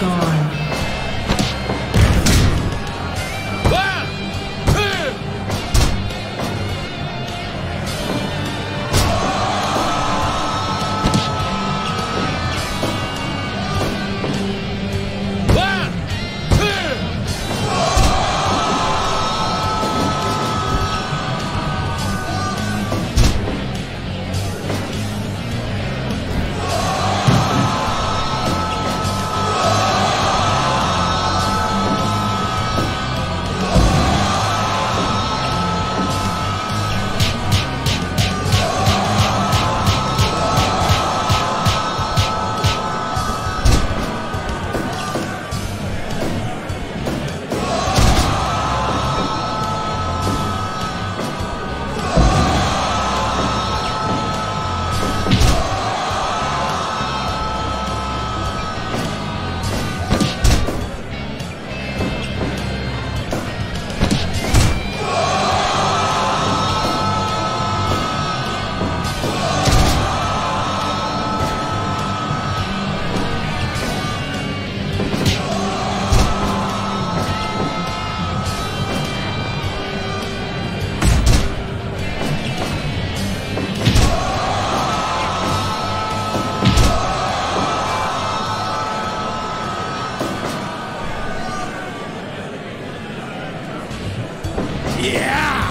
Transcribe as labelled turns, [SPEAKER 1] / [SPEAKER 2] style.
[SPEAKER 1] gone. Yeah!